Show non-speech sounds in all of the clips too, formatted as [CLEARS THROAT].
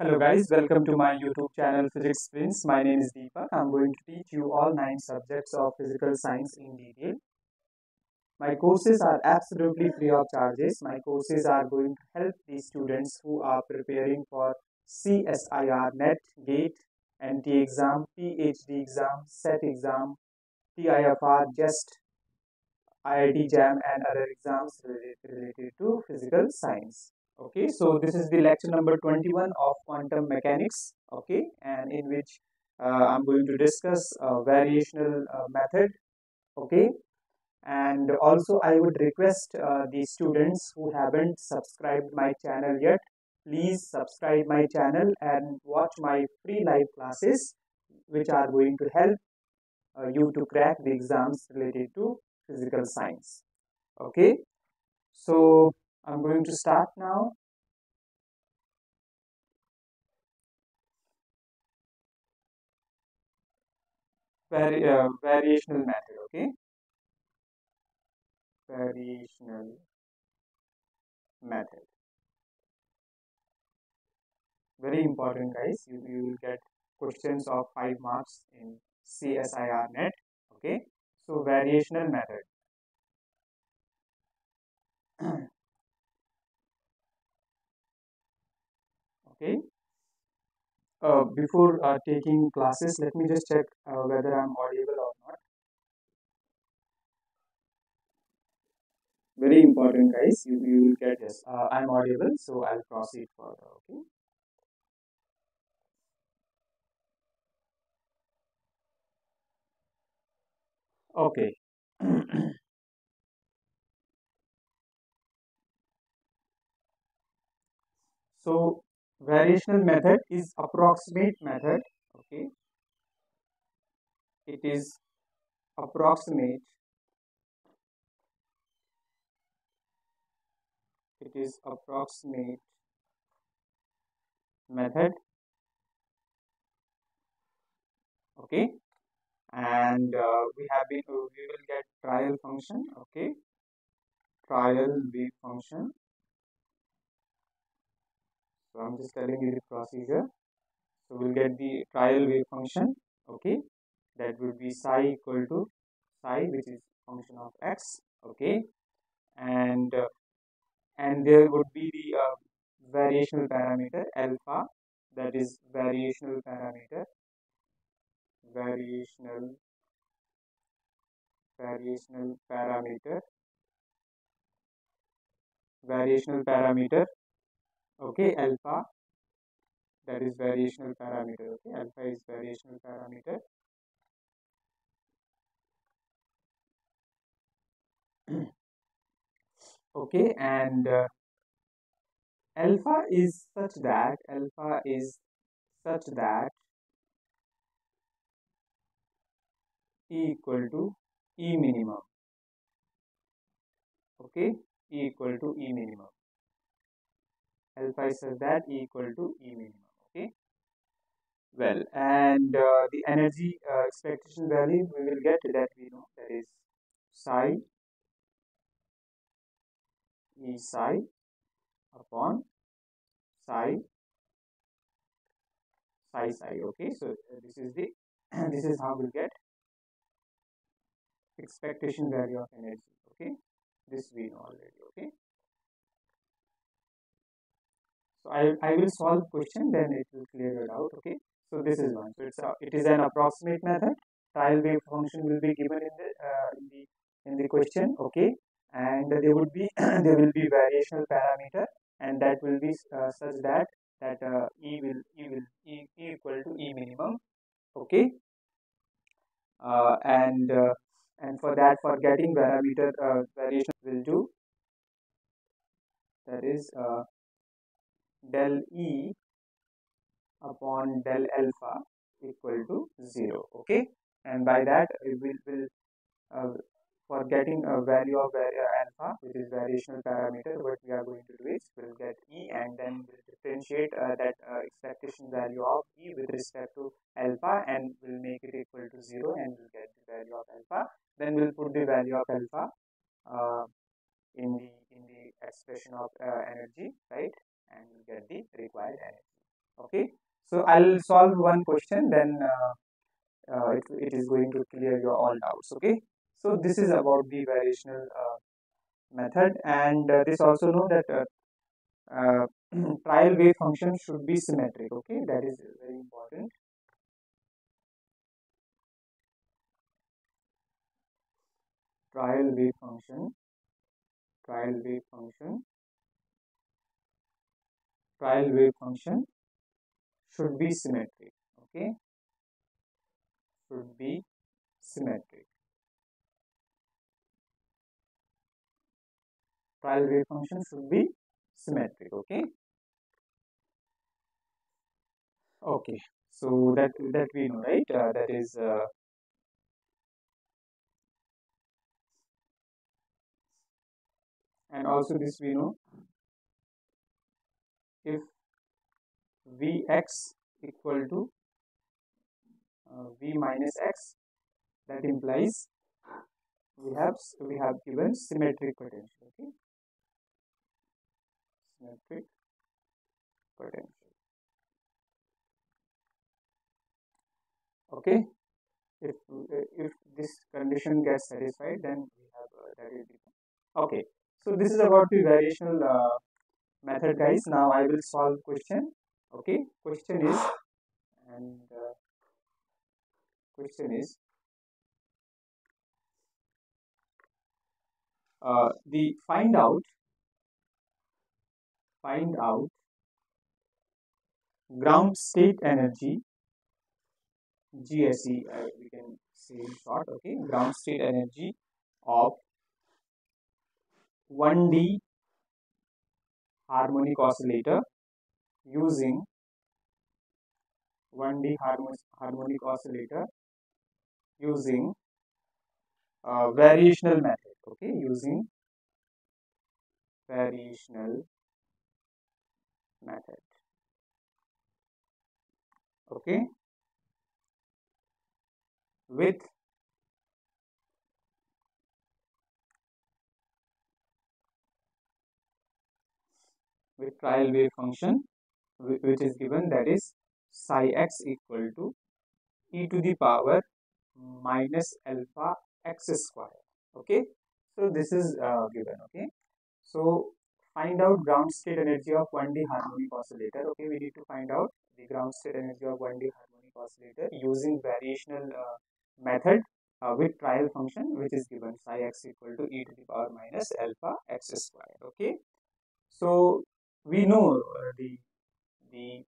Hello guys, welcome to my YouTube channel Physics Prince. My name is Deepak. I'm going to teach you all nine subjects of physical science in detail. My courses are absolutely free of charges. My courses are going to help the students who are preparing for CSIR NET, GATE, NT exam, PhD exam, SET exam, TIFR, JEST, IIT JAM and other exams related to physical science okay so this is the lecture number 21 of quantum mechanics okay and in which uh, i'm going to discuss variational uh, method okay. And also i would request uh, the students who haven't subscribed my channel yet please subscribe my channel and watch my free live classes which are going to help uh, you to crack the exams related to physical science okay. So I'm going to start now. Vari uh, variational method, okay? Variational method. Very important, guys. You, you will get questions of 5 marks in CSIR net, okay? So, variational method. [CLEARS THROAT] okay. Uh, before uh, taking classes let me just check uh, whether i'm audible or not. Very important guys. You, you will get this uh, i'm audible so i'll proceed further okay? Okay. [CLEARS THROAT] So variational method is approximate method okay? It is approximate. It is approximate method okay? And uh, we have been we will get trial function okay? Trial wave function so I'm just telling you the procedure. So we'll get the trial wave function. Okay, that will be psi equal to psi, which is function of x. Okay, and uh, and there would be the uh, variational parameter alpha. That is variational parameter. Variational variational parameter variational parameter okay alpha. That is variational parameter okay? Alpha is variational parameter. [CLEARS THROAT] Okay and uh, alpha is such that alpha is such that e equal to e minimum. Okay e equal to e minimum alpha is such that E equal to E minimum. Okay. Well, and uh, the energy uh, expectation value we will get that we know that is psi E psi upon psi psi psi. Okay, so this is the [CLEARS THROAT] this is how we'll get expectation value of energy. Okay, this we know already. Okay. I, I will solve question then it will clear it out. Okay. So this is one. So it's a, it is an approximate method. Trial wave function will be given in the uh, in the in the question. Okay. And there would be [CLEARS THROAT] there will be variational parameter and that will be uh, such that that uh, e will e will e, e, equal to e minimum. Okay. Uh, and uh, and for that for getting parameter uh, variation will do that is del E upon del alpha equal to 0 okay? And by that we will, will uh, for getting a value of uh, alpha which is variational parameter what we are going to do is we'll get E and then we'll differentiate uh, that uh, expectation value of E with respect to alpha and we'll make it equal to 0 and we'll get the value of alpha. Then we'll put the value of alpha uh, in the in the expression of uh, energy right and you get the required energy okay? So i'll solve one question then uh, uh, it, it is going to clear your all doubts okay? So this is about the variational uh, method and uh, this also know that uh, uh, [CLEARS THROAT] trial wave function should be symmetric okay? That is very important. Trial wave function trial wave function trial wave function should be symmetric okay? Should be symmetric. Trial wave function should be symmetric okay? Okay so that that we know right? Uh, that is uh, and also this we know if vx equal to uh, v minus x that implies we have we have given symmetric potential okay? Symmetric potential. Okay? If if this condition gets satisfied then we have uh, that is okay. So this is about the variational uh, method guys. Now i will solve question. Okay? Question is and uh, question is uh, the find out find out ground state energy GSE uh, we can say in short okay? Ground state energy of 1D harmonic oscillator using 1D harmonic oscillator using uh, variational method okay? Using variational method okay? With with trial wave function which is given that is psi x equal to e to the power minus alpha x square. Okay? So this is uh, given okay? So find out ground state energy of 1d harmonic oscillator. Okay? We need to find out the ground state energy of 1d harmonic oscillator using variational uh, method uh, with trial function which is given psi x equal to e to the power minus alpha x square. Okay? So we know uh, the the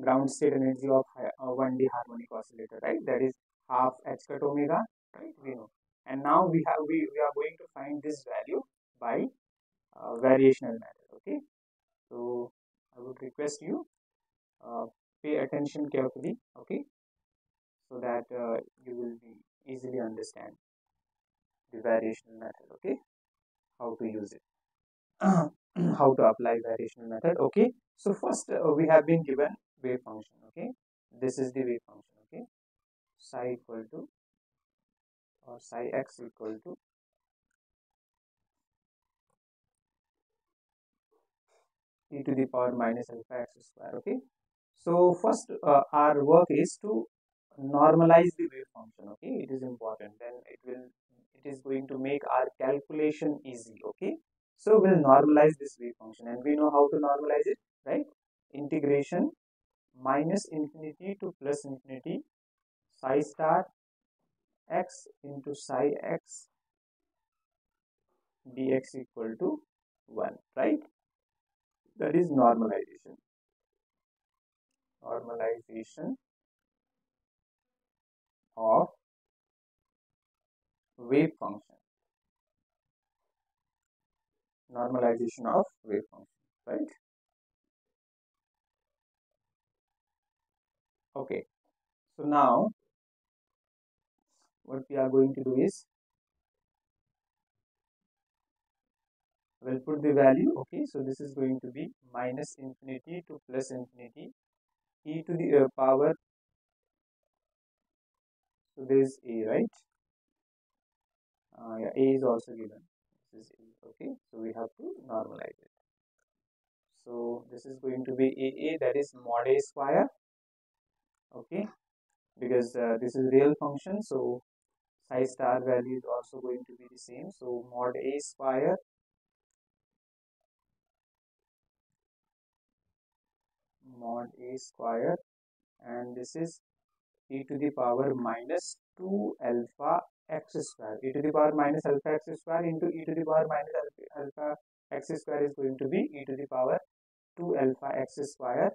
ground state energy of uh, 1d harmonic oscillator right? That is half h cut omega right? We know. And now we have we, we are going to find this value by uh, variational method okay? So i would request you uh, pay attention carefully okay? So that uh, you will be easily understand the variational method okay? How to use it [CLEARS THROAT] [CLEARS THROAT] how to apply variational method okay? So first uh, we have been given wave function okay? This is the wave function okay? Psi equal to or psi x equal to e to the power minus alpha x square okay? So first uh, our work is to normalize the wave function okay? It is important then it will it is going to make our calculation easy okay so we'll normalize this wave function and we know how to normalize it right? Integration minus infinity to plus infinity psi star x into psi x dx equal to 1 right? That is normalization. Normalization of wave function normalization of wave function right? Okay. So now what we are going to do is we'll put the value okay? So this is going to be minus infinity to plus infinity e to the uh, power so there is a right? Uh, yeah a is also given is okay? So we have to normalize it. So this is going to be aa that is mod a square okay? Because uh, this is real function so psi star value is also going to be the same. So mod a square mod a square and this is e to the power minus 2 alpha x square. e to the power minus alpha x square into e to the power minus alpha, x square is going to be e to the power 2 alpha x square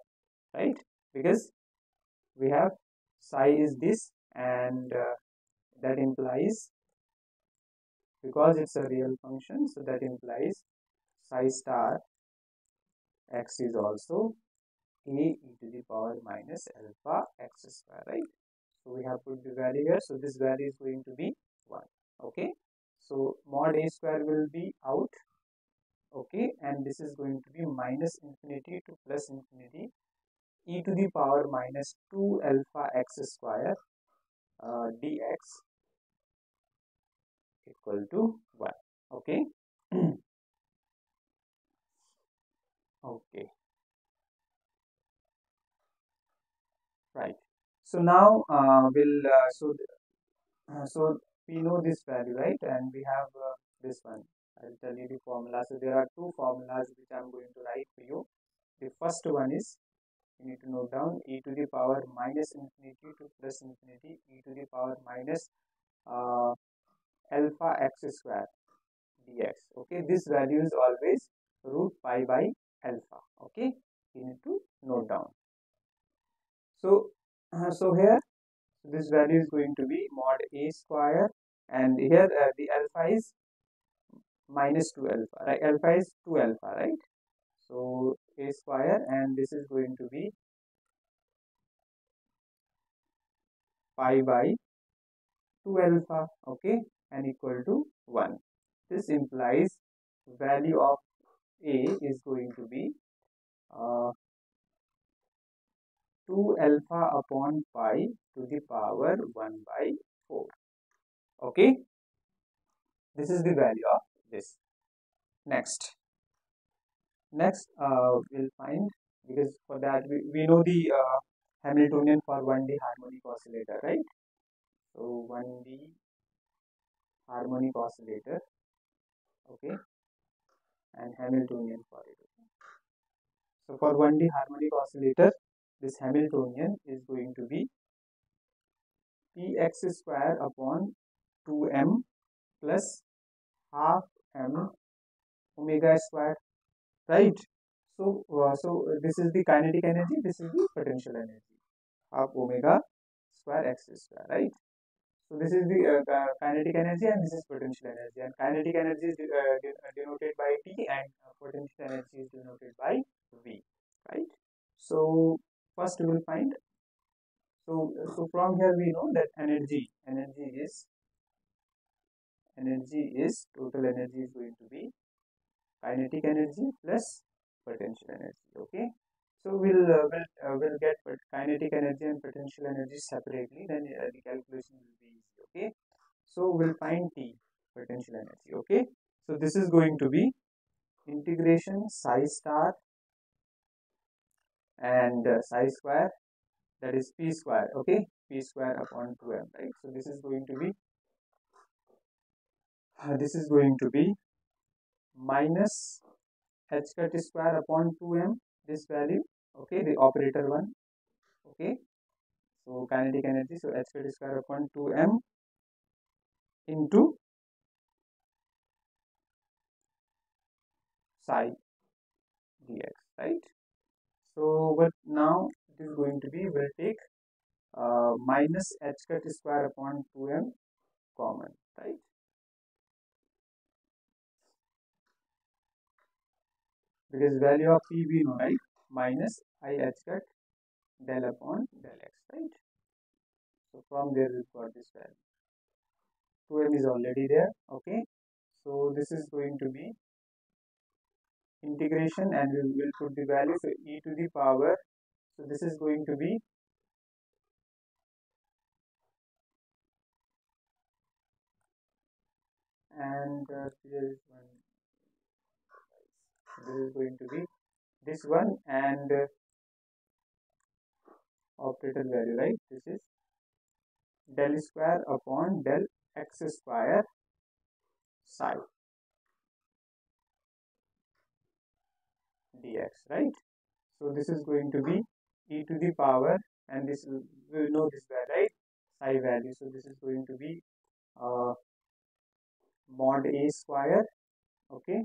right? Because we have psi is this and uh, that implies because it's a real function so that implies psi star x is also a e to the power minus alpha x square right? So we have put the value here. So this value is going to be 1 okay? So mod a square will be out okay? And this is going to be minus infinity to plus infinity e to the power minus 2 alpha x square uh, dx equal to 1 okay? [CLEARS THROAT] Okay. Right. So now uh, we'll uh, so uh, so we know this value right? And we have uh, this one. I'll tell you the formula. So there are two formulas which i'm going to write for you. The first one is you need to note down e to the power minus infinity to plus infinity e to the power minus uh, alpha x square dx. Okay? This value is always root pi by alpha. Okay? You need to note down. So uh, [CLEARS THROAT] so here this value is going to be mod a square and here uh, the alpha is minus 2 alpha right? Alpha is 2 alpha right? So a square and this is going to be pi by 2 alpha okay? And equal to 1 this implies value of a is going to be uh, 2 alpha upon pi to the power 1 by 4 okay. This is the value of this. Next. Next uh, we'll find because for that we, we know the uh, Hamiltonian for 1D harmonic oscillator right? So 1D harmonic oscillator. Okay. And Hamiltonian for it. So for 1D harmonic oscillator this Hamiltonian is going to be px square upon 2m plus half m omega square right? So uh, so this is the kinetic energy this is the potential energy half omega square x square right? So this is the uh, kinetic energy and this is potential energy. And kinetic energy is uh, denoted by t and potential energy is denoted by v right? So first we will find so so from here we know that energy energy is energy is total energy is going to be kinetic energy plus potential energy okay? So we'll uh, we'll, uh, we'll get kinetic energy and potential energy separately then uh, the calculation will be easy okay? So we'll find t potential energy okay? So this is going to be integration psi star and uh, psi square that is p square okay? P square upon 2m right? So this is going to be uh, this is going to be minus h cut square upon 2m this value okay the operator one okay so kinetic energy so h cut square upon 2m into psi dx right so, but now it is going to be, we'll take uh, minus h cut square upon 2m common, right? Because value of p we know, right? Minus i h cut del upon del x, right? So, from there we got this value. 2m is already there, okay? So, this is going to be integration and we will put the value so e to the power so this is going to be and uh, there is this is going to be this one and uh, operator value right? This is del square upon del x square psi dx right? So this is going to be e to the power and this we know this value right? Psi value. So this is going to be uh, mod a square okay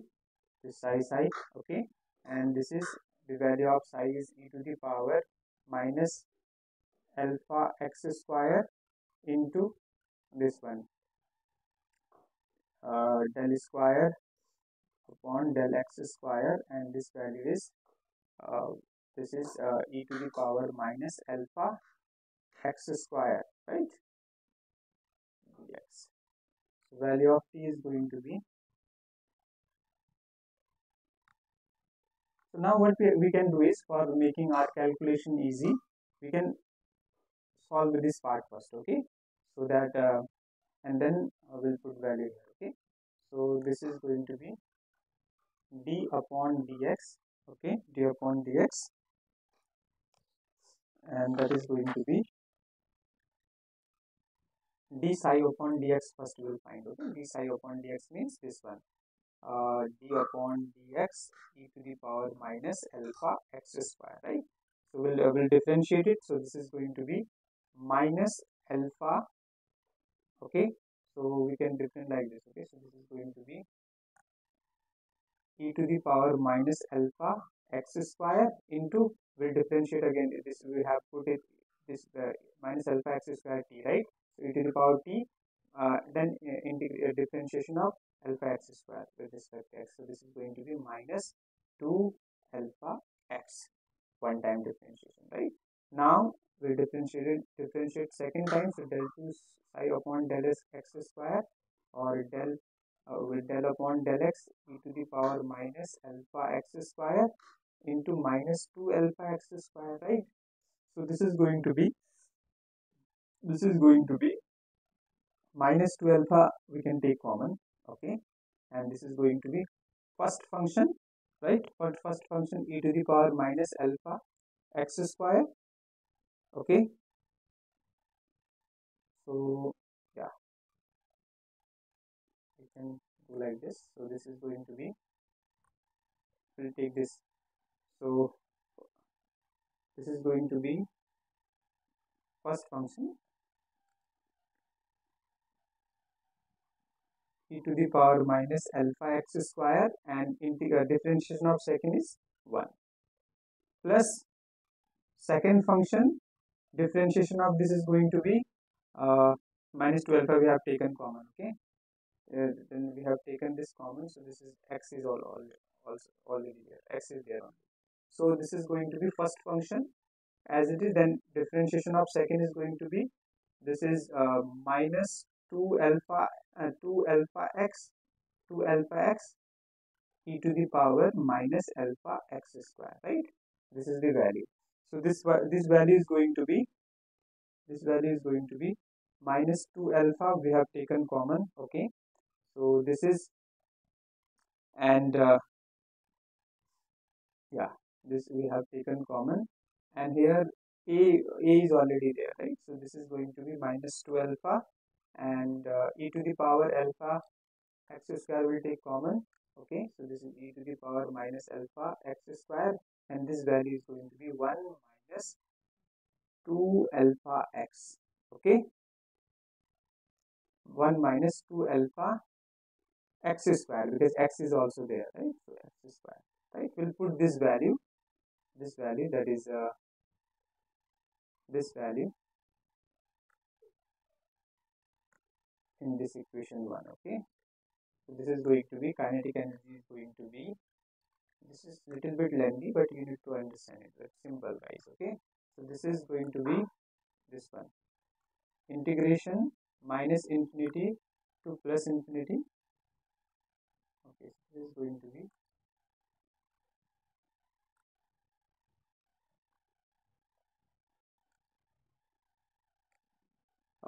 this psi psi okay? And this is the value of psi is e to the power minus alpha x square into this one uh, del square upon del x square. And this value is uh, this is uh, e to the power minus alpha x square right? Yes. So value of t is going to be so now what we, can do is for making our calculation easy we can solve this part first okay? So that uh, and then uh, we'll put value here okay? So this is going to be d upon dx okay? d upon dx. And that is going to be d psi upon dx first we will find okay? d psi upon dx means this one uh, d upon dx e to the power minus alpha x square right? So we'll, uh, we'll differentiate it. So this is going to be minus alpha okay? So we can different like this okay? So this is going to be e to the power minus alpha x square into we'll differentiate again. This we have put it this uh, minus alpha x square t right? So e to the power t uh, then uh, integrate differentiation of alpha x square with respect to x. So this is going to be minus 2 alpha x. One time differentiation right? Now we differentiate differentiate second time. So del 2 psi upon del x square or del uh, with del upon del x e to the power minus alpha x square into minus 2 alpha x square right? So this is going to be this is going to be minus 2 alpha we can take common okay. And this is going to be first function right? For first function e to the power minus alpha x square. Okay. So yeah. We can do like this. So this is going to be we'll take this. So this is going to be first function e to the power minus alpha x square and integral differentiation of second is 1 plus second function differentiation of this is going to be uh, minus 2 alpha we have taken common okay? Uh, then we have taken this common so this is x is all, all also already there x is there only. So this is going to be first function. As it is then differentiation of second is going to be this is uh, minus 2 alpha uh, 2 alpha x 2 alpha x e to the power minus alpha x square right? This is the value. So this this value is going to be this value is going to be minus 2 alpha we have taken common okay? So this is and uh, yeah this we have taken common and here a a is already there right? So this is going to be minus 2 alpha and uh, e to the power alpha x square will take common. Okay so this is e to the power minus alpha x square and this value is going to be 1 minus 2 alpha x. Okay 1 minus 2 alpha x square because x is also there right? So x square right? We'll put this value this value that is uh, this value in this equation 1 okay? So this is going to be kinetic energy is going to be this is little bit lengthy but you need to understand it. It's simple guys okay? So this is going to be this one. Integration minus infinity to plus infinity. Okay so this is going to be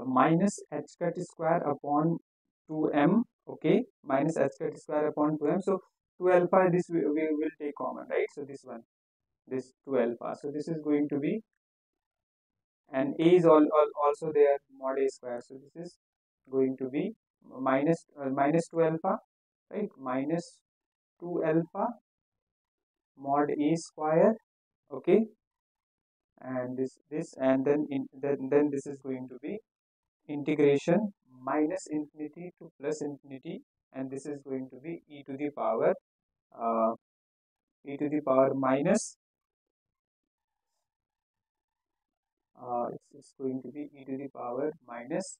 minus h cut square upon 2m okay? Minus h cut square upon 2m so 2 alpha this we, we will take common right? So this one this 2 alpha. So this is going to be and a is all, all also there mod a square. So this is going to be minus uh, minus 2 alpha right? Minus 2 alpha mod a square okay? And this this and then in then then this is going to be integration minus infinity to plus infinity and this is going to be e to the power uh, e to the power minus uh, it's going to be e to the power minus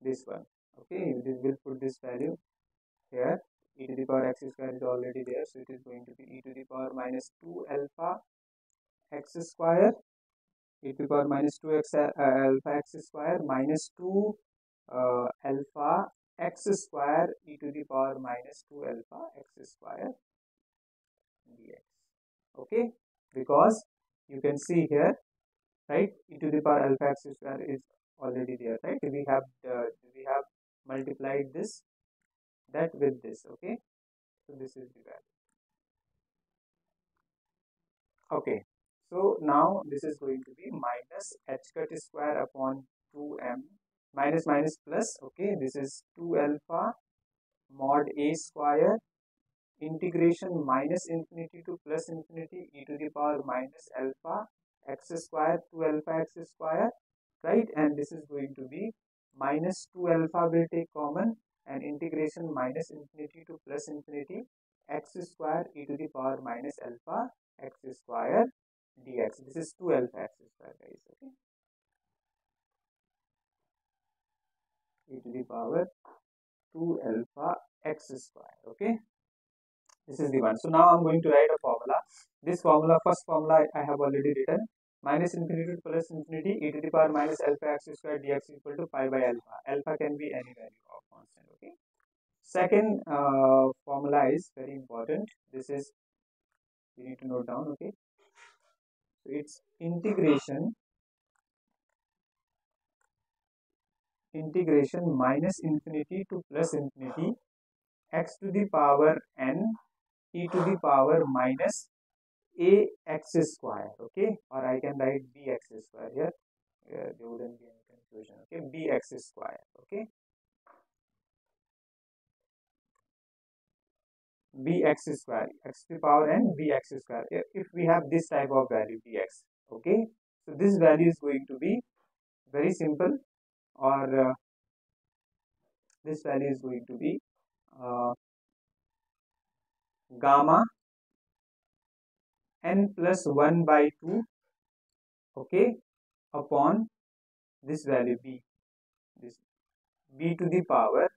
this one. Okay we will put this value here. e to the power x square is already there so it is going to be e to the power minus 2 alpha x square e to the power minus 2 x uh, alpha x square minus 2 uh, alpha x square e to the power minus 2 alpha x square dx. Okay? Because you can see here right e to the power alpha x square is already there right? We have uh, we have multiplied this that with this okay? So this is the value. Okay so now this is going to be minus h cut square upon 2m minus minus plus okay this is 2 alpha mod a square integration minus infinity to plus infinity e to the power minus alpha x square 2 alpha x square right? And this is going to be minus 2 alpha will take common and integration minus infinity to plus infinity x square e to the power minus alpha x square dx this is 2 alpha x square guys okay. E to the power 2 alpha x square okay? This is the one. So now i'm going to write a formula. This formula first formula i have already written. Minus infinity to plus infinity e to the power minus alpha x square dx equal to pi by alpha. Alpha can be any value of constant okay? Second uh, formula is very important. This is you need to note down okay so it's integration integration minus infinity to plus infinity x to the power n e to the power minus a x square okay? Or i can write b x square here. Uh, there wouldn't be any confusion okay? b x square okay bx square x to the power n bx square. If we have this type of value bx okay? So this value is going to be very simple or uh, this value is going to be uh, gamma n plus 1 by 2 okay upon this value b. This b to the power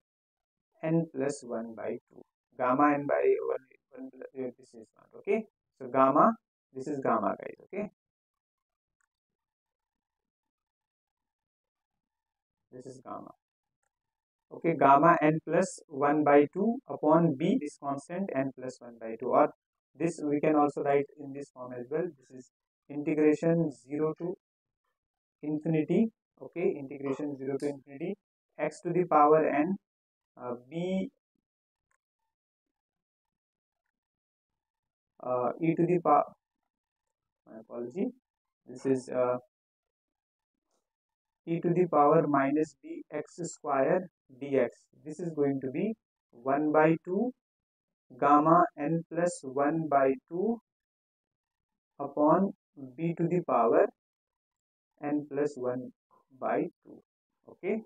n plus 1 by 2 gamma n by 1, 1 this is not okay? So gamma this is gamma guys okay? This is gamma. Okay gamma n plus 1 by 2 upon b is constant n plus 1 by 2 or this we can also write in this form as well. This is integration 0 to infinity okay? Integration 0 to infinity. X to the power n uh, b uh, e to the power my apology. This is uh, e to the power minus b x square dx this is going to be 1 by 2 gamma n plus 1 by 2 upon b to the power n plus 1 by 2 okay?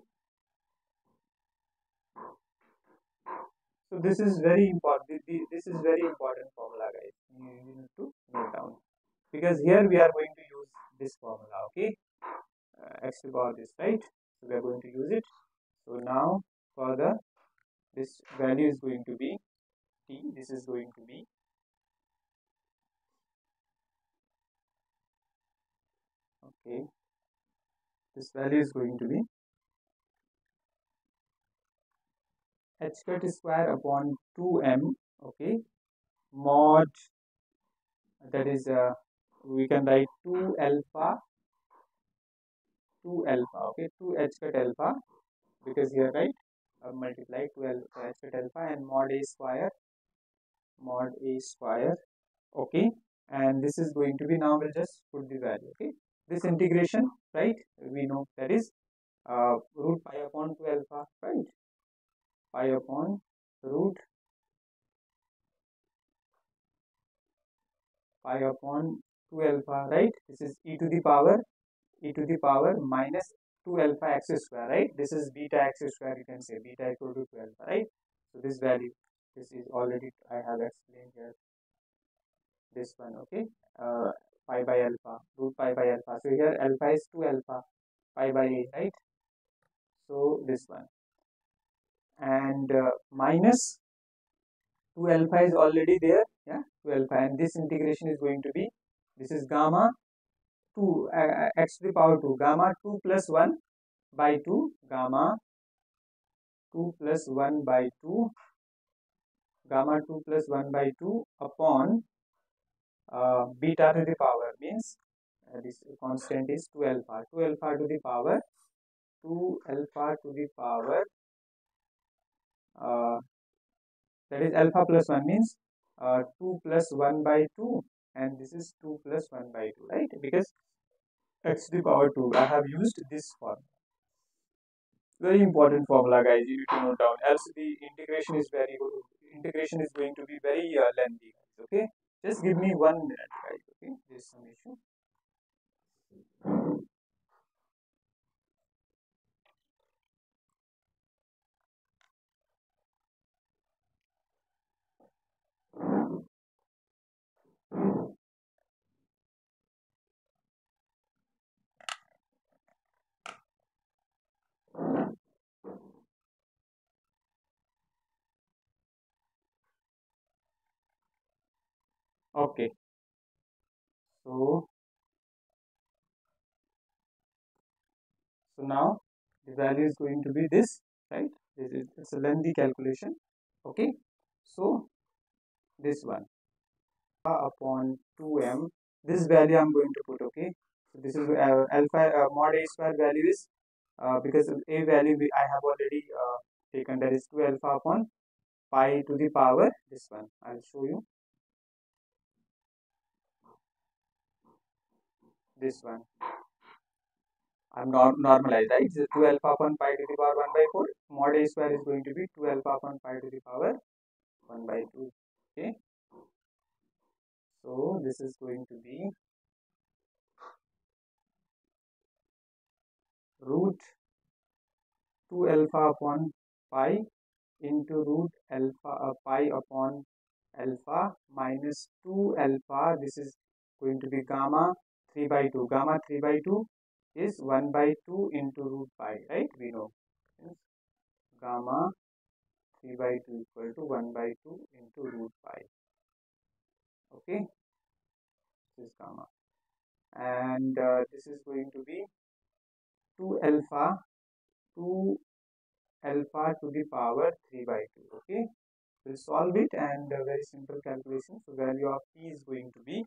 So this is very important this is very important formula guys you need to note down. Because here we are going to use this formula okay? Uh, x to power this right? So we are going to use it. So now for the this value is going to be t this is going to be okay. This value is going to be h cut square upon 2m okay? Mod that is uh, we can write 2 alpha 2 alpha okay? 2 h cut alpha because here right uh, multiply 12 h cut alpha and mod a square mod a square okay? And this is going to be now we'll just put the value okay? This integration right we know that is uh, root pi upon 2 alpha right? Pi upon root pi upon 2 alpha right? This is e to the power e to the power minus 2 alpha x square right? This is beta x square you can say. Beta equal to 2 alpha right? So this value this is already i have explained here. This one okay? Uh, pi by alpha root pi by alpha. So here alpha is 2 alpha pi by a right? So this one. And uh, minus 2 alpha is already there yeah 2 alpha and this integration is going to be this is gamma 2 uh, x to the power 2 gamma 2 plus 1 by 2 gamma 2 plus 1 by 2 gamma 2 plus 1 by 2 upon uh, beta to the power means uh, this constant is 2 alpha 2 alpha to the power 2 alpha to the power uh, that is alpha plus 1 means uh, 2 plus 1 by 2 and this is 2 plus 1 by 2 right? Because x to the power 2 I have used this formula. Very important formula guys you need to note down. Else the integration is very good. Integration is going to be very uh, lengthy okay? Just give me one minute guys okay? There's some issue okay. So so now the value is going to be this right? This is a lengthy calculation. Okay. So this one upon 2m this value i'm going to put okay so this is uh, alpha uh, mod a square value is uh, because a value i have already uh, taken that is 2 alpha upon pi to the power this one i'll show you this one I'm not normalized, right? So 2 alpha upon pi to the power 1 by 4. Mod a square is going to be 2 alpha upon pi to the power 1 by 2. Okay. So this is going to be root 2 alpha upon pi into root alpha uh, pi upon alpha minus 2 alpha. This is going to be gamma 3 by 2. Gamma 3 by 2 is 1 by 2 into root pi, right? We know. Yes. Gamma 3 by 2 equal to 1 by 2 into root pi. Okay. This is gamma. And uh, this is going to be 2 alpha 2 alpha to the power 3 by 2. Okay. We'll solve it and uh, very simple calculation. So value of p is going to be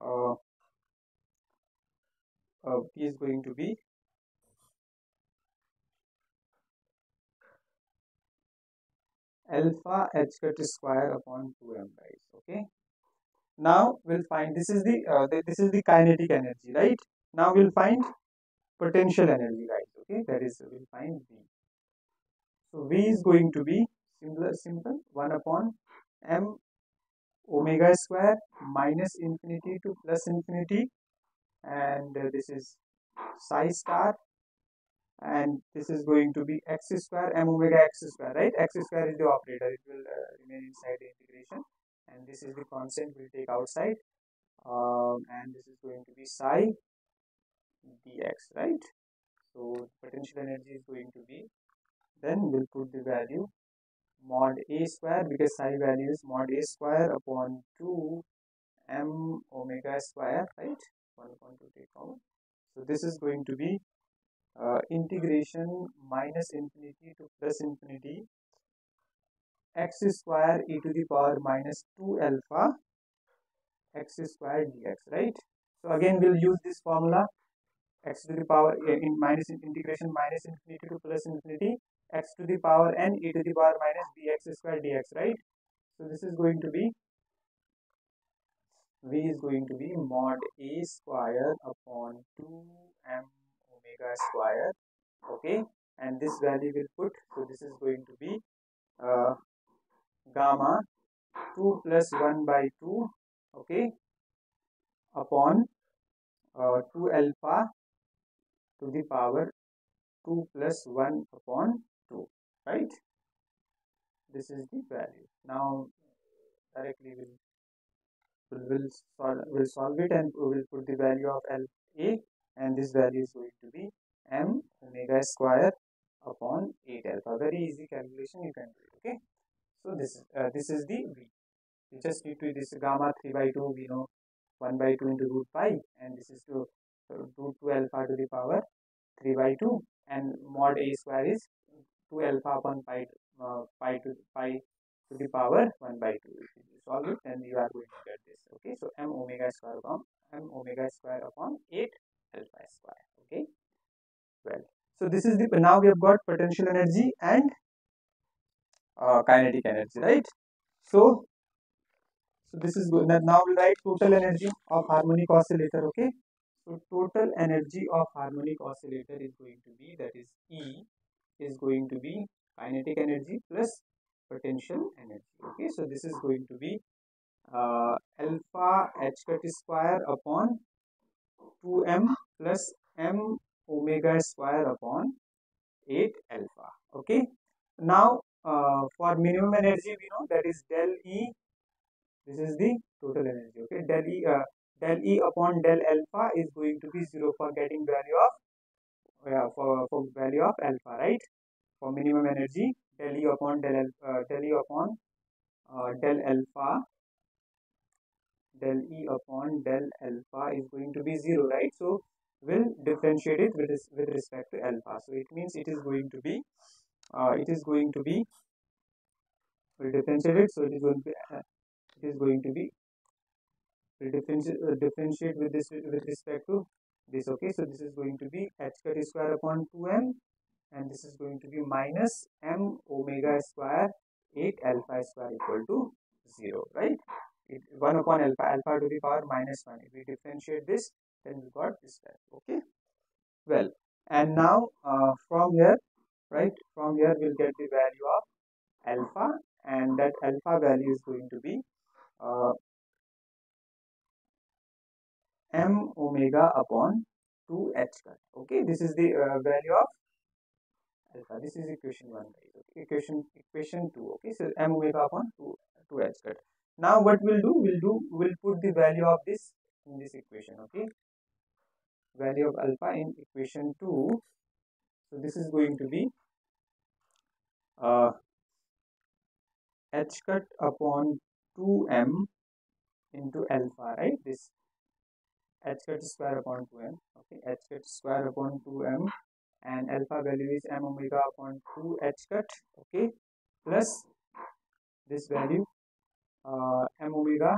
uh, uh, p is going to be alpha h cut square upon 2m guys okay now we'll find this is the, uh, this is the kinetic energy right? Now we'll find potential energy guys okay that is we'll find v. So v is going to be similar simple 1 upon m omega square minus infinity to plus infinity and uh, this is psi star and this is going to be x square m omega x square right? X square is the operator it will uh, remain inside the integration and this is the constant we'll take outside. Um, and this is going to be psi dx right? So potential energy is going to be then we'll put the value mod a square because psi value is mod a square upon 2 m omega square right? 1.2 take common so this is going to be uh, integration minus infinity to plus infinity x square e to the power minus 2 alpha x square dx right? So again we'll use this formula. X to the power eh, in minus integration minus infinity to plus infinity x to the power n e to the power minus bx square dx right? So this is going to be v is going to be mod a square upon 2m omega square okay? And this value will put so this is going to be gamma 2 plus 1 by 2 okay upon uh, 2 alpha to the power 2 plus 1 upon 2 right? This is the value. Now directly we'll solve, we'll solve it and we will put the value of L A and this value is going to be m omega square upon 8 alpha. Very easy calculation you can do it okay so this is uh, this is the v. We just need to this gamma 3 by 2 we know 1 by 2 into root pi and this is to uh, root 2 alpha to the power 3 by 2 and mod a square is 2 alpha upon pi uh, pi to pi to the power 1 by 2 if you solve it then you are going to get this okay? So m omega square upon m omega square upon 8 alpha square okay? Well so this is the now we have got potential energy and uh, kinetic energy right? So so this is good. Now we write total energy of harmonic oscillator okay? So total energy of harmonic oscillator is going to be that is e is going to be kinetic energy plus potential energy okay? So this is going to be uh, alpha h cut square upon 2m plus m omega square upon 8 alpha okay? Now uh, for minimum energy we know that is del e. This is the total energy okay? Del e uh, del e upon del alpha is going to be 0 for getting value of yeah, for, for value of alpha right? For minimum energy del E upon del, uh, del E upon uh, del alpha del E upon del alpha is going to be 0 right? So we'll differentiate it with, with respect to alpha. So it means it is going to be uh, it is going to be we'll differentiate it. So it is going to be uh, it is going to be we'll differentiate, uh, differentiate with this with respect to this. Okay so this is going to be h cut square upon 2m and this is going to be minus m omega square 8 alpha square equal to 0 right? It, 1 upon alpha alpha to the power minus 1 if we differentiate this then we got this value okay? Well and now uh, from here right? From here we'll get the value of alpha and that alpha value is going to be uh, m omega upon 2 h cut okay this is the uh, value of alpha. This is equation 1 right? Okay equation equation 2 okay so m omega upon 2 2 h cut now what we'll do we'll do we'll put the value of this in this equation okay? Value of alpha in equation 2 so this is going to be uh, h cut upon 2m into alpha right? This h cut square upon 2m okay? H cut square upon 2m and alpha value is m omega upon 2 h cut okay? Plus this value uh, m omega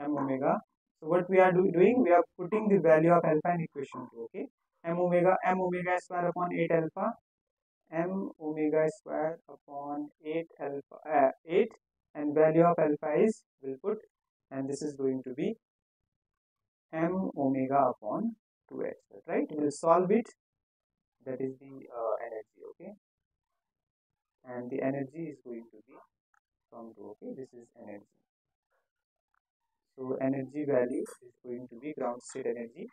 m omega. So what we are do doing? We are putting the value of alpha in equation 2 okay m omega m omega square upon 8 alpha. M omega square upon 8 alpha uh, 8 and value of alpha is we'll put and this is going to be m omega upon 2x right? We'll solve it. That is the uh, energy okay? And the energy is going to be from 2 okay? This is energy. So energy value is going to be ground state energy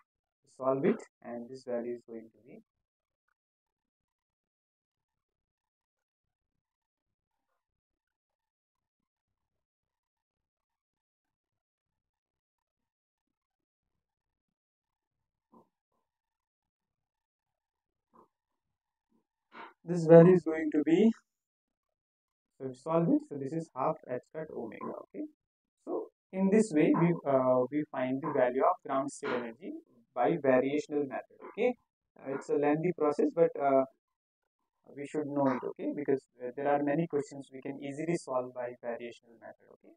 solve it and this value is going to be this value is going to be so we solve it. So this is half h cut omega okay? So in this way we uh, we find the value of ground state energy by variational method okay? It's a lengthy process but uh, we should know it okay? Because there are many questions we can easily solve by variational method okay?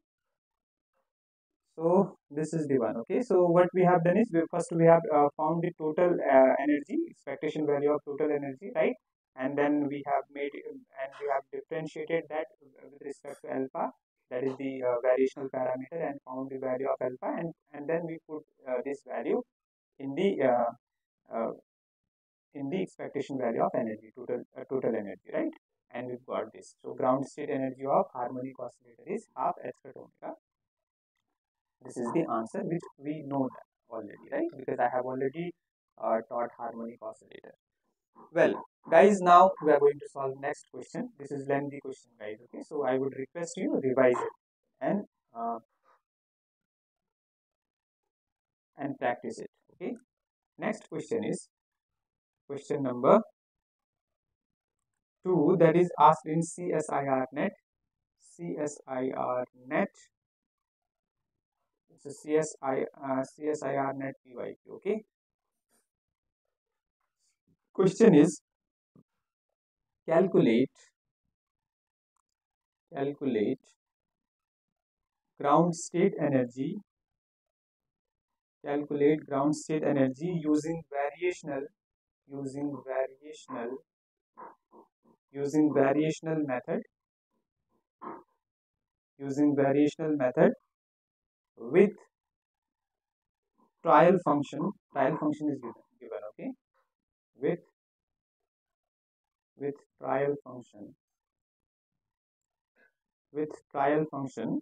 So this is the one okay? So what we have done is we first we have uh, found the total uh, energy expectation value of total energy right? And then we have made and we have differentiated that with respect to alpha that is the uh, variational parameter and found the value of alpha and and then we put uh, this value in the uh, uh, in the expectation value of energy total uh, total energy right? And we've got this. So ground state energy of harmonic oscillator is half h cut omega. This is the answer which we know that already right? Because i have already uh, taught harmonic oscillator. Well guys now we are going to solve next question. This is lengthy question guys okay? So i would request you revise it and uh, and practice it okay. Next question is question number 2 that is asked in csir net. Csir net. A CSI, uh, CSIR net PYQ okay? Question is calculate calculate ground state energy calculate ground state energy using variational using variational using variational method using variational method with trial function trial function is given, given okay? With with trial function with trial function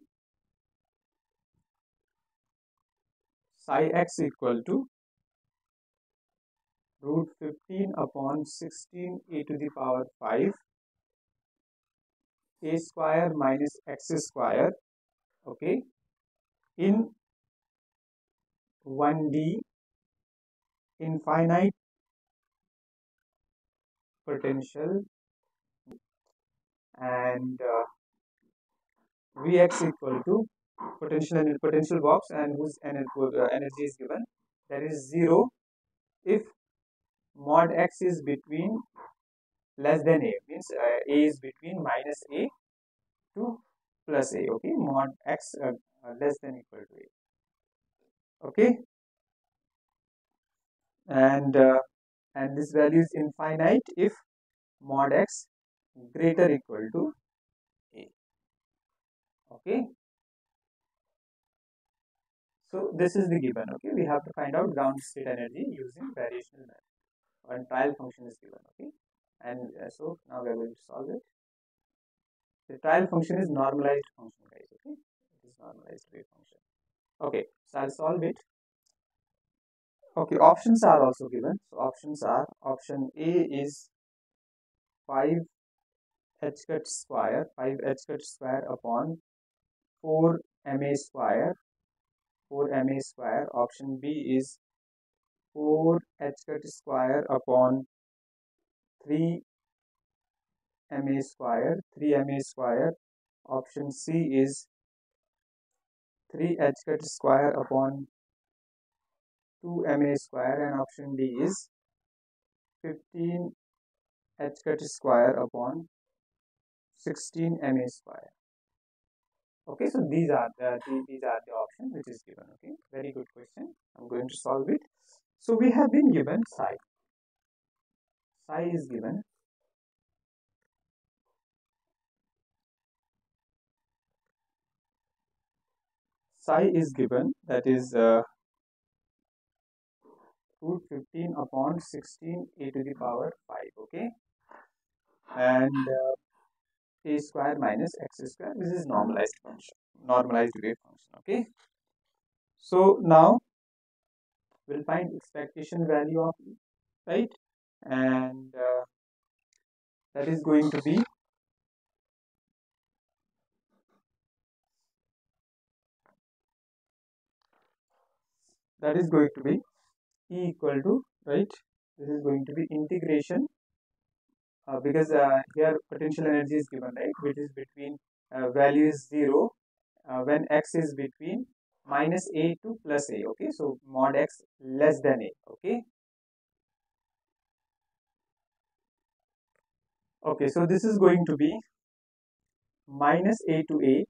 psi x equal to root 15 upon 16 a to the power 5 a square minus x square okay in 1d infinite potential and uh, Vx equal to potential potential box and whose energy, uh, energy is given. That is 0 if mod x is between less than a means uh, a is between minus a to plus a okay? Mod x uh, uh, less than equal to a okay? And uh, and this value is infinite if mod x greater equal to a okay so this is the given okay? We have to find out ground state energy using variational method. And trial function is given okay? And uh, so now we are going to solve it. The trial function is normalized function guys okay? It is normalized wave function. Okay so i'll solve it. Okay options are also given. So options are option a is 5 h cut square 5 h cut square upon 4 ma square 4 ma square. Option b is 4 h cut square upon 3 ma square 3 ma square. Option c is 3 h cut square upon 2 ma square. And option D is 15 h cut square upon 16 ma square. Okay, so these are the, these are the options which is given. Okay, very good question. I'm going to solve it. So we have been given psi. Psi is given. Psi is given that is uh, root 15 upon 16 a to the power 5 okay and uh, a square minus x square. This is normalized function normalized wave function okay? So now we'll find expectation value of e right? And uh, that is going to be that is going to be E equal to right? This is going to be integration uh, because uh, here potential energy is given right? Which is between uh, value is 0 uh, when x is between minus a to plus a okay? So mod x less than a okay? Okay so this is going to be minus a to a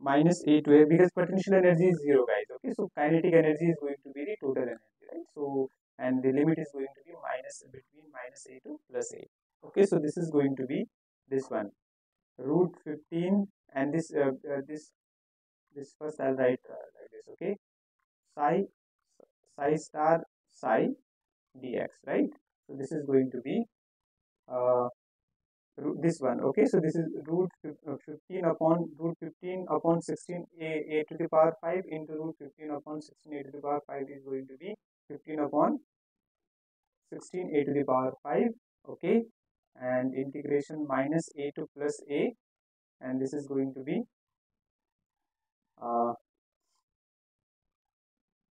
minus a to a because potential energy is 0 guys okay? So kinetic energy is going to be the total energy right? So and the limit is going to be minus between minus a to plus a. Okay so this is going to be this one. Root 15 and this uh, uh, this this first I'll write uh, like this okay? Psi psi star psi dx right? So this is going to be uh, this one okay? So this is root uh, 15 upon root 15 upon 16 a, a to the power 5 into root 15 upon 16 a to the power 5 is going to be 15 upon 16 a to the power 5 okay? And integration minus a to plus a and this is going to be uh,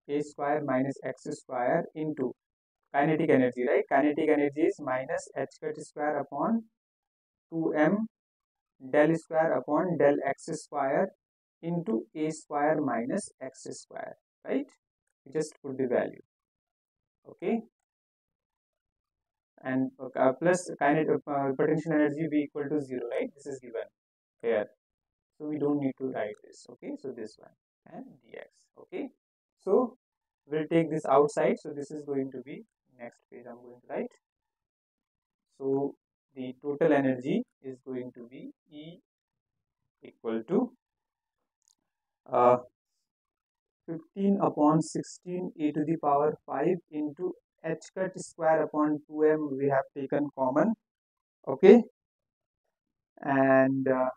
a square minus x square into kinetic energy right? Kinetic energy is minus h cut square upon 2m del square upon del x square into a square minus x square right? Just put the value okay. And uh, plus kinetic uh, potential energy be equal to 0 right? This is given here. So we don't need to write this. Okay. So this one and dx. Okay. So we'll take this outside. So this is going to be next page i'm going to write. So the total energy is going to be e equal to uh, 15 upon 16 e to the power 5 into h cut square upon 2m we have taken common okay? And uh,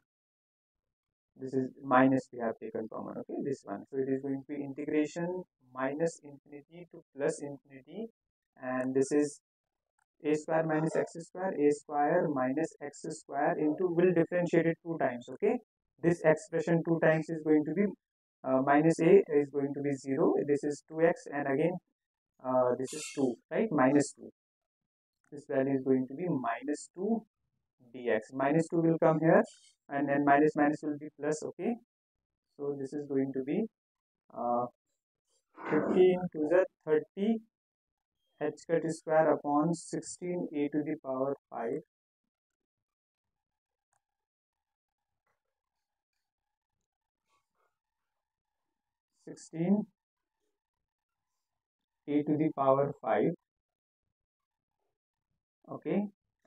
this is minus we have taken common okay? This one. So it is going to be integration minus infinity to plus infinity. And this is a square minus x square a square minus x square into will differentiate it two times okay? This expression two times is going to be uh, minus a is going to be 0 this is 2x and again uh, this is 2 right? Minus 2 this value is going to be minus 2 dx. Minus 2 will come here and then minus minus will be plus okay? So this is going to be uh, 15 to the 30 h cut square upon 16 a to the power 5 16 a to the power 5 okay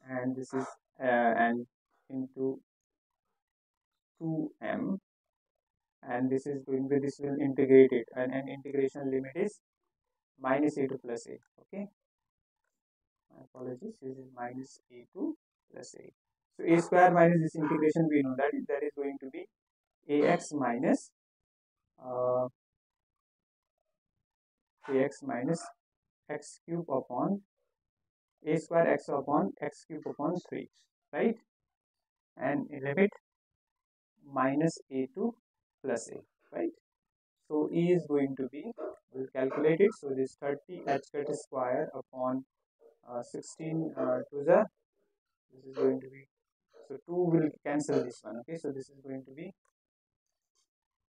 and this is uh, and into 2m and this is going to this will integrate it and, and integration limit is minus a to plus a okay. My apologies this is minus a to plus a. So a square minus this integration we know that that is going to be ax minus uh, ax minus x cube upon a square x upon x cube upon 3 right? And limit minus a to plus a right? So e is going to be we'll calculate it. So this 30 h cut square upon uh, 16 uh, to the this is going to be so 2 will cancel this one okay? So this is going to be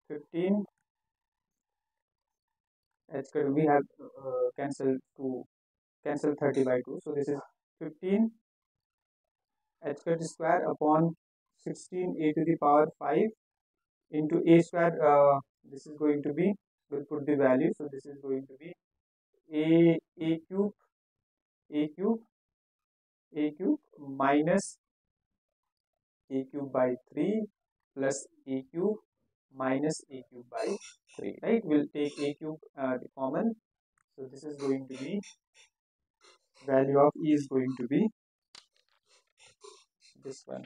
15 h cut we have uh, cancel 2 cancel 30 by 2 so this is 15 h square upon 16 a to the power 5 into a square uh, this is going to be we'll put the value. So this is going to be a a cube a cube a cube minus a cube by 3 plus a cube minus a cube by 3 right? We'll take a cube uh, the common. So this is going to be value of e is going to be this one.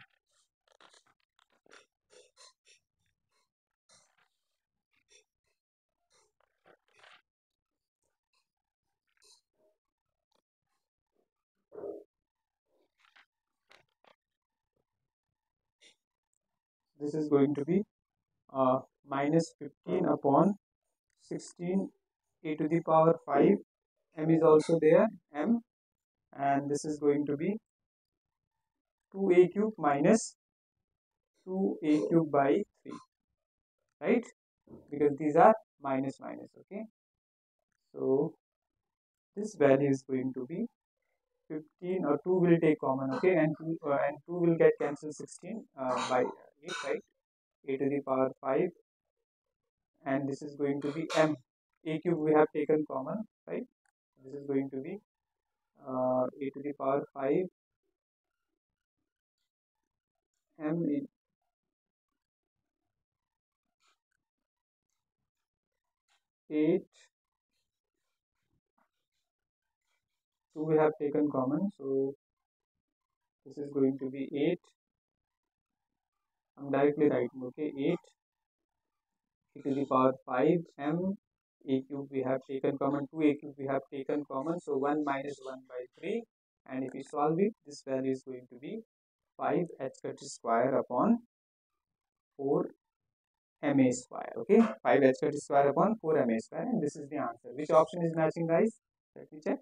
This is going to be uh, minus 15 upon 16 a to the power 5 m is also there m. And this is going to be 2a cube minus 2a cube by 3 right? Because these are minus minus okay? So this value is going to be 15 or 2 will take common okay? And 2 uh, and 2 will get cancelled 16 uh, by 8 right a to the power 5 and this is going to be m. A cube we have taken common right? This is going to be uh, a to the power 5 m in eight. Two we have taken common. So this is going to be eight. I'm directly writing okay? 8 e to the power 5 m a cube we have taken common 2 a cube we have taken common so 1 minus 1 by 3 and if we solve it this value is going to be 5 h cut square upon 4 ma square okay? 5 h cut square upon 4 ma square. And this is the answer. Which option is matching guys? Let me check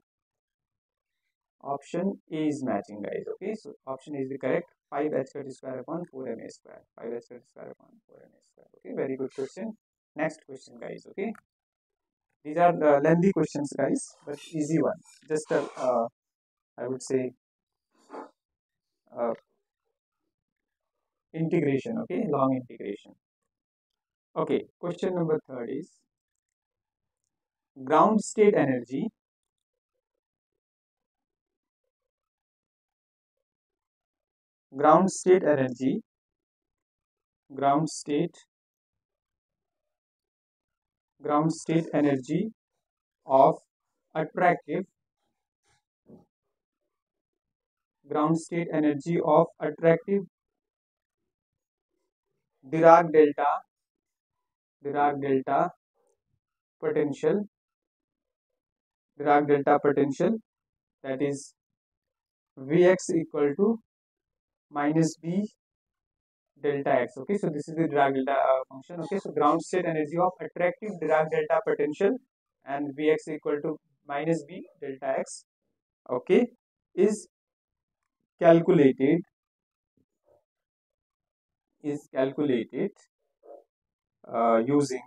option a is matching guys okay? So option is the correct. 5 h cut square upon 4 ma square. 5 h cut square upon 4 ma square okay? Very good question. Next question guys okay? These are the lengthy questions guys but easy one. Just a uh, i would say uh, integration okay? Long integration. Okay question number third is ground state energy ground state energy ground state ground state energy of attractive ground state energy of attractive Dirac delta Dirac delta potential Dirac delta potential that is Vx equal to minus B delta x okay? So this is the Dirac delta uh, function okay? So ground state energy of attractive Dirac delta potential and Vx equal to minus B delta x okay is calculated is calculated uh, using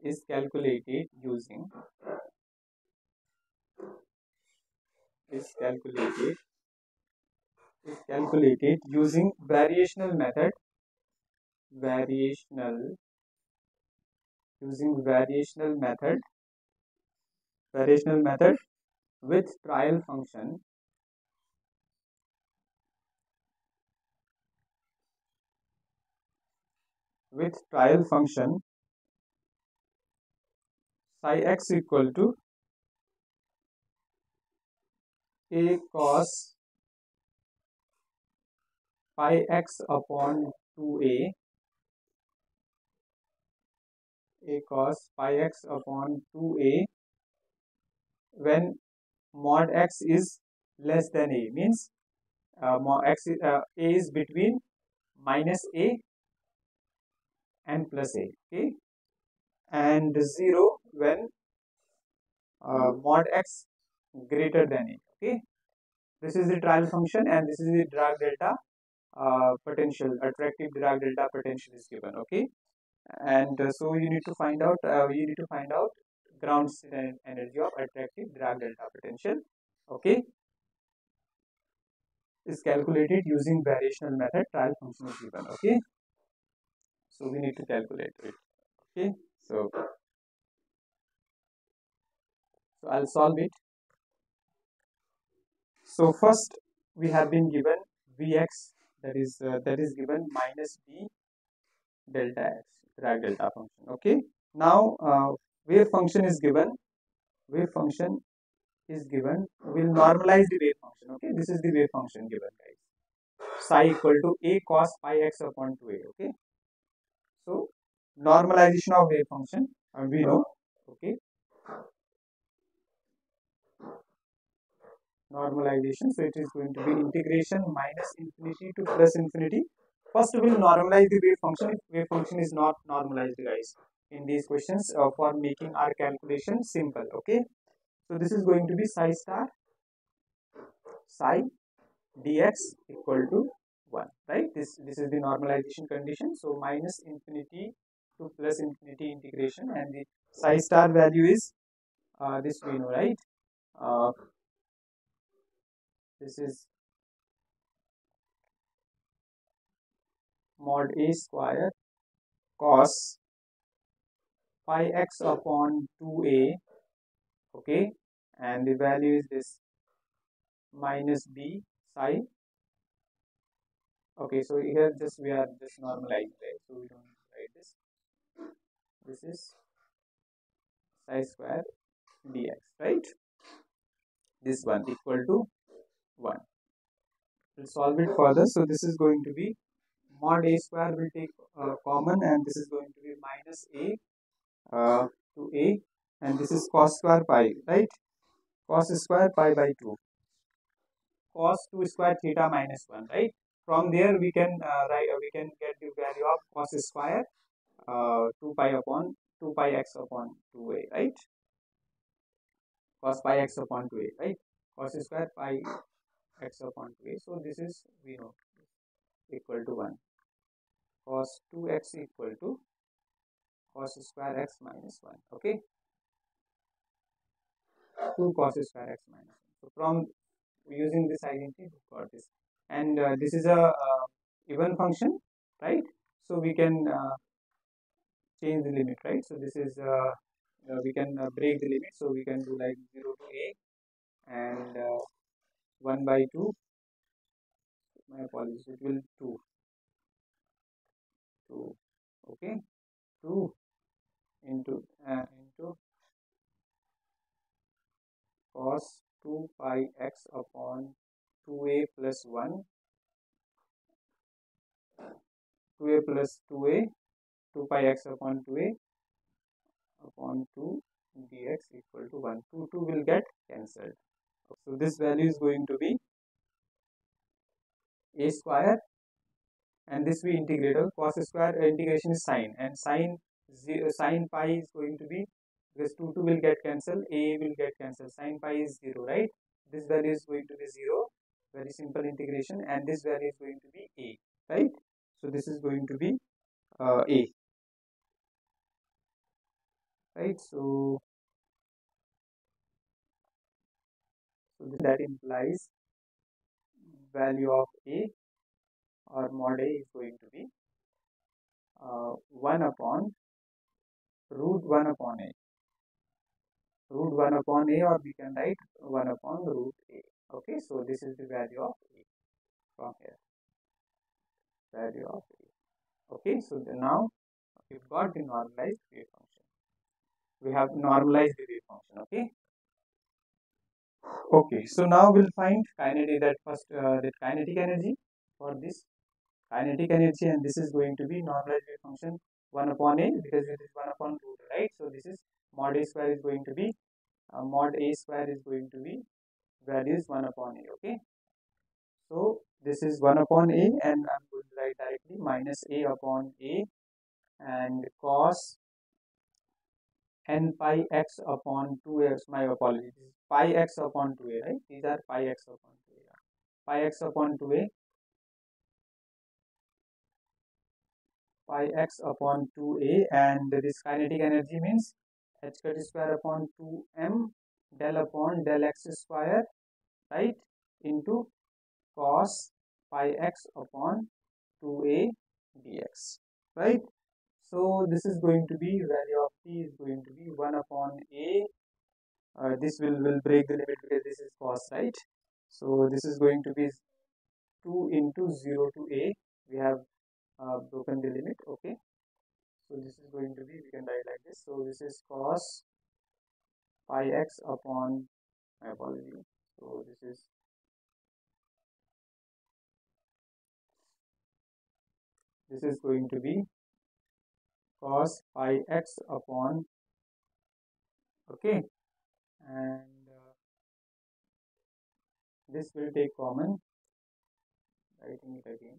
is calculated using is calculated is calculated using variational method. Variational using variational method. Variational method with trial function. With trial function psi x equal to a cos pi x upon 2a a cos pi x upon 2a when mod x is less than a means uh, mod x is, uh, a is between minus a and plus a okay? And 0 when uh, mod x greater than a okay? This is the trial function and this is the Dirac delta uh, potential attractive Dirac delta potential is given okay? And uh, so you need to find out uh, you need to find out ground energy of attractive Dirac delta potential okay? Is calculated using variational method trial function is given okay? So we need to calculate it okay? So so i'll solve it. So first we have been given vx that is uh, that is given minus b delta x Dirac delta function okay? Now uh, wave function is given wave function is given we'll normalize the wave function okay? This is the wave function given guys. Psi equal to a cos pi x upon 2a okay? So normalization of wave function and we know okay normalization. So it is going to be integration minus infinity to plus infinity. First we will normalize the wave function. If wave function is not normalized guys in these questions uh, for making our calculation simple okay? So this is going to be psi star psi dx equal to 1 right? This this is the normalization condition. So minus infinity to plus infinity integration. And the psi star value is uh, this we know right? Uh, this is mod a square cos pi x upon 2a okay? And the value is this minus b psi. Okay so here just we are just normalizing right? So we don't write this. This is psi square dx right? This one equal to 1 we'll solve it further so this is going to be mod a square will take uh, common and this is going to be minus a uh, to a and this is cos square pi right? Cos square pi by 2 cos 2 square theta minus 1 right? From there we can uh, write we can get the value of cos square uh, 2 pi upon 2 pi x upon 2a right? Cos pi x upon 2a right? Cos square pi x upon 2a so this is we know equal to 1 cos 2x equal to cos square x minus 1 okay? 2 cos square x minus 1 so from using this identity we got this. And uh, this is a uh, even function right? So we can uh, change the limit right? So this is uh, uh, we can uh, break the limit. So we can do like 0 to a and 1 by 2 my apologies it will 2 2 okay. 2 into uh, into cos 2 pi x upon 2a plus 1 2a plus 2a 2 pi x upon 2a upon 2 dx equal to 1 2 2 will get cancelled so this value is going to be a square and this we integrate cos square integration is sine and sine sine pi is going to be this 2 2 will get cancelled a will get cancelled. Sine pi is 0 right? This value is going to be 0 very simple integration and this value is going to be a right? So this is going to be uh, a right? So so that implies value of a or mod a is going to be uh, 1 upon root 1 upon a. Root 1 upon a or we can write 1 upon root a. Okay so this is the value of a from here. Value of a. Okay so now we've got the normalized wave function. We have normalized the wave function okay okay so now we'll find kinetic that first uh, the kinetic energy for this. Kinetic energy and this is going to be normalized wave function 1 upon a because it is 1 upon root right? So this is mod a square is going to be uh, mod a square is going to be value is 1 upon a okay? So this is 1 upon a and i'm going to write directly minus a upon a and cos n pi x upon 2x my apologies. Pi x upon 2a right? These are pi x upon 2a pi x upon 2a pi x upon 2a and this kinetic energy means h cut square upon 2m del upon del x square right into cos pi x upon 2a dx right so this is going to be value of t is going to be 1 upon a. Uh, this will will break the limit because this is cos right so this is going to be 2 into 0 to a. We have uh, broken the limit okay? So this is going to be we can write like this. So this is cos pi x upon my apology so this is this is going to be cos pi x upon okay and uh, this will take common writing it again.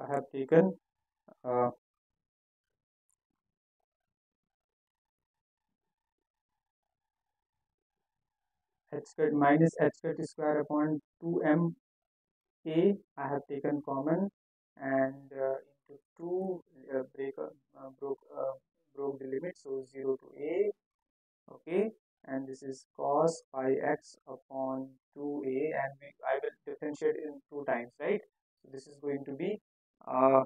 I have taken uh, h minus h squared square upon 2m a I have taken common and uh, into 2 uh, break uh, broke uh, broke the limit so 0 to a okay? And this is cos pi x upon 2a and we, I will differentiate in two times right? So this is going to be uh,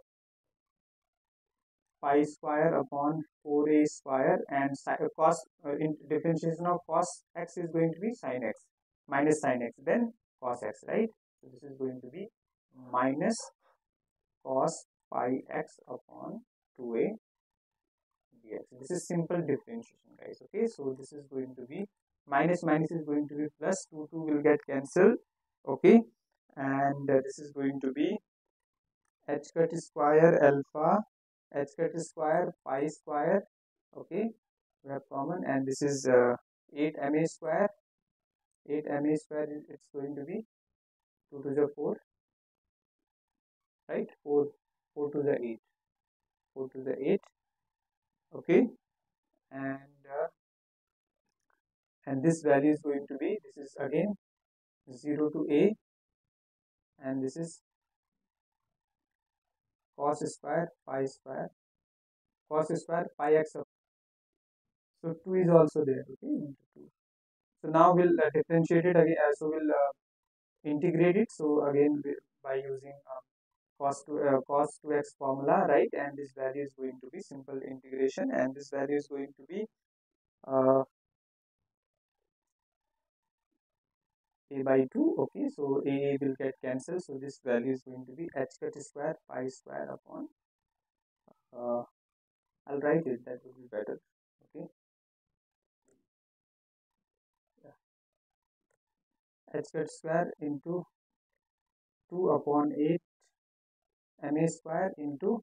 pi square upon 4a square and uh, cos uh, in differentiation of cos x is going to be sin x minus sin x then cos x right? So this is going to be minus cos pi x upon 2a dx. This is simple differentiation guys. Okay, so this is going to be minus minus is going to be plus 2 2 will get cancelled. Okay, and uh, this is going to be h cut square alpha h cut square pi square. Okay, we have common and this is uh, 8 ma square 8 ma square it's going to be 2 to the 4 right 4 4 to the 8 4 to the 8 okay? And uh, and this value is going to be this is again 0 to a. And this is cos square pi square. Cos square pi x of so 2 is also there okay? Into 2 so now we'll uh, differentiate it again uh, so we'll uh, integrate it. So again by using um, cos to uh, cos 2x formula right? And this value is going to be simple integration and this value is going to be uh, a by 2 okay? So a will get cancelled. So this value is going to be h cut square pi square upon uh, I'll write it. That will be better okay? Yeah. h cut square into 2 upon 8 ma square into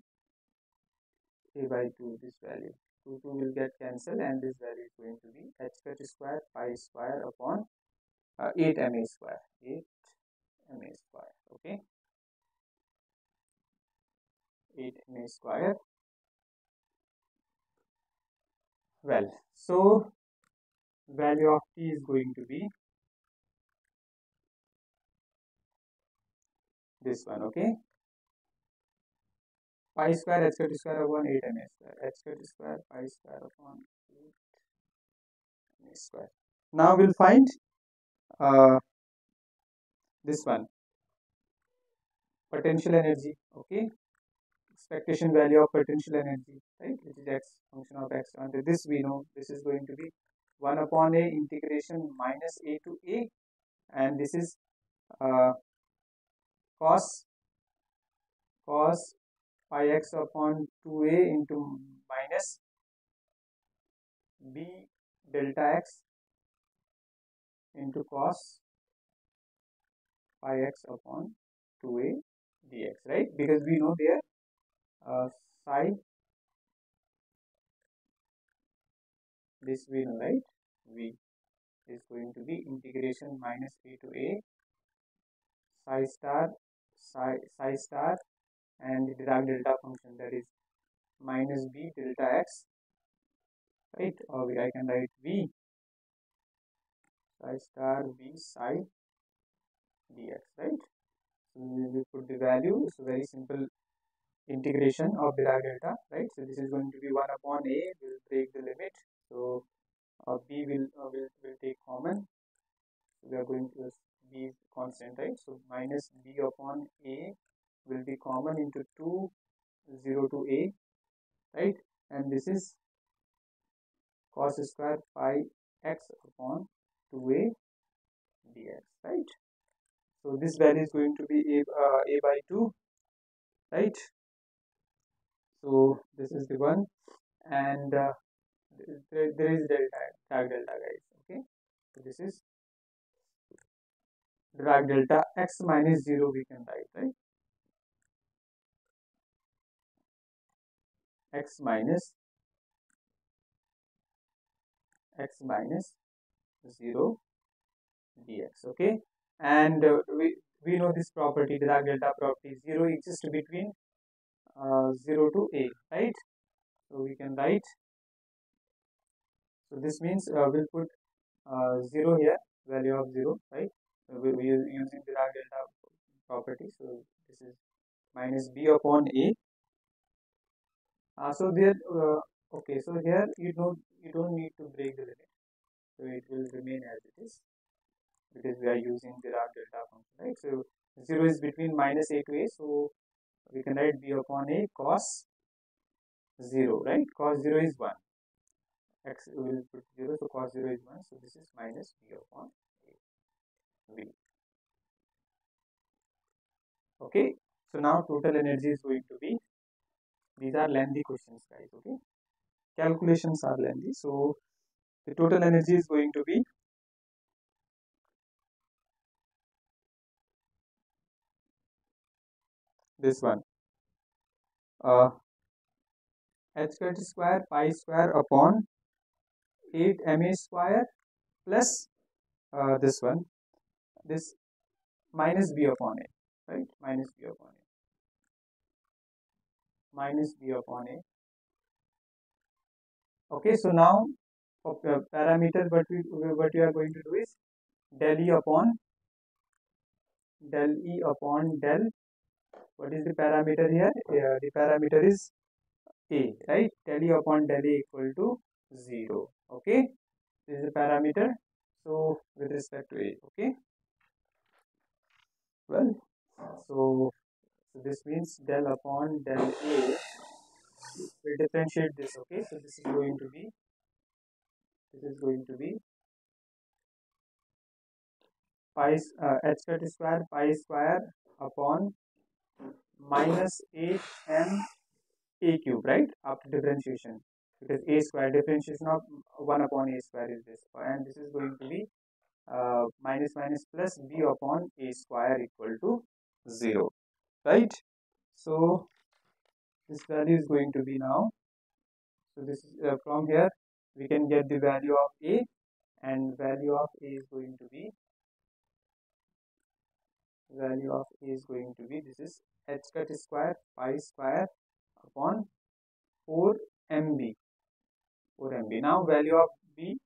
a by 2 this value. 2 2 will get cancelled and this value is going to be h square pi square upon uh, 8 ma square 8 ma square okay? 8 ma square. Well so value of t is going to be this one okay pi square h cut square upon 8 ma square. H cut square pi square upon 8 ma square. Now we'll find uh, this one. Potential energy okay? Expectation value of potential energy right? Which is x function of x. And this we know this is going to be 1 upon a integration minus a to a. And this is uh, cos cos pi x upon 2a into minus b delta x into cos pi x upon 2a dx right? Because we know there uh, psi this we know right? V is going to be integration minus a to a psi star psi, psi star and the Dirac delta function that is minus b delta x right? Or we, I can write v. Psi star b psi dx right? So we put the value. So very simple integration of Dirac delta right? So this is going to be 1 upon a we will break the limit. So uh, b will, uh, will will take common. We are going to use b constant right? So minus b upon a will be common into 2 0 to a right? And this is cos square pi x upon 2a dx right? So this value is going to be a, uh, a by 2 right? So this is the one. And uh, there, there is delta Dirac delta guys okay? So this is Dirac delta x minus 0 we can write right x minus x minus 0 dx okay? And uh, we we know this property Dirac delta property 0 exists between uh, 0 to a right? So we can write so this means uh, we'll put uh, 0 here value of 0 right? So we, we are using Dirac delta property so this is minus b upon a uh, so there uh, okay so here you don't you don't need to break the limit so it will remain as it is because we are using Dirac delta function right? So 0 is between minus a to a so we can write b upon a cos 0 right? Cos 0 is 1 x will put 0 so cos 0 is 1 so this is minus b upon a. V okay? So now total energy is going to be these are lengthy questions guys okay? Calculations are lengthy so the total energy is going to be this one. Uh, h squared square pi square upon 8 ma square plus uh, this one this minus b upon a right? Minus b upon a minus b upon a. Okay so now parameter what we what we are going to do is del e upon del e upon del what is the parameter here? Uh, the parameter is a right? Del e upon del a equal to 0 okay? This is the parameter so with respect to a okay? Well so this means del upon del a will differentiate this okay? So this is going to be this is going to be pi uh, h square pi square upon minus 8m a cube right? After differentiation. Because a square differentiation of 1 upon a square is this. And this is going to be uh, minus minus plus b upon a square equal to 0 right? So this value is going to be now. So this is uh, from here we can get the value of a and value of a is going to be value of a is going to be this is h cut square pi square upon 4 mb 4 mb now value of b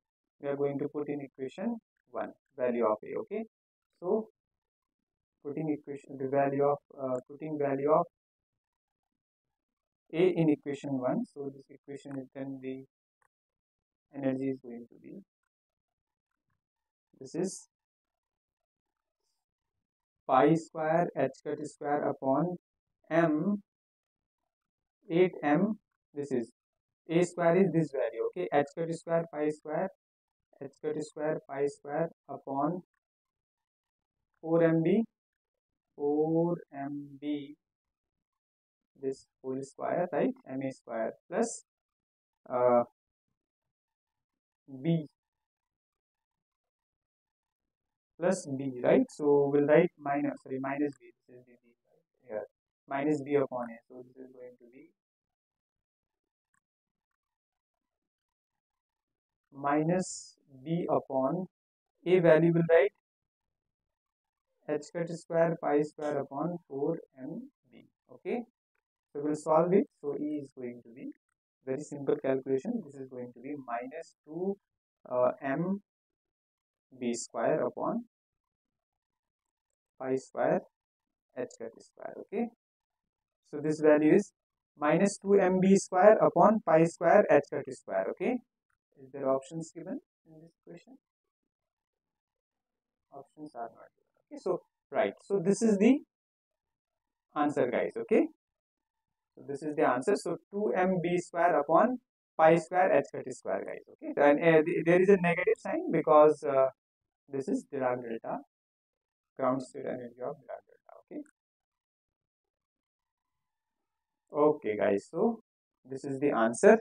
we are going to put in equation 1 value of a okay? So putting equation the value of uh, putting value of a in equation 1 so this equation is then the energy is going to be this is pi square h cut square upon m 8m this is a square is this value okay? h cut square pi square h cut square pi square upon 4mb 4mb this whole square right? Ma square plus uh, b. Plus b right? So we'll write minus sorry minus b. This is the b right? Here. Minus b upon a. So this is going to be minus b upon a value will write h cut square pi square upon 4 mb okay? So we'll solve it. So e is going to be very simple calculation. This is going to be minus 2 uh, m b square upon pi square h cut square okay? So this value is minus 2 mb square upon pi square h cut square okay? Is there options given in this question options are not okay so right so this is the answer guys okay? So this is the answer so 2 mb square upon pi square h cut square guys okay? And uh, there is a negative sign because uh, this is Dirac delta ground state energy of Dirac delta okay? Okay guys so this is the answer.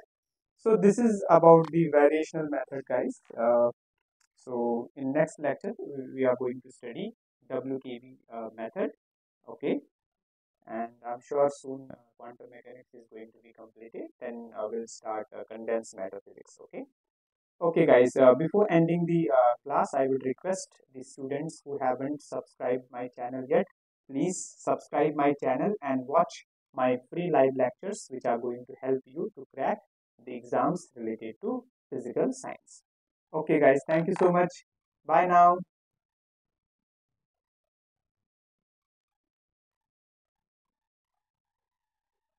So this is about the variational method guys uh, so in next lecture we are going to study WKB uh, method okay? And I'm sure soon uh, quantum mechanics is going to be completed. Then uh, we'll start uh, condensed matter physics okay? Okay guys uh, before ending the uh, class I would request the students who haven't subscribed my channel yet please subscribe my channel and watch my free live lectures which are going to help you to crack the exams related to physical science. Okay guys thank you so much. Bye now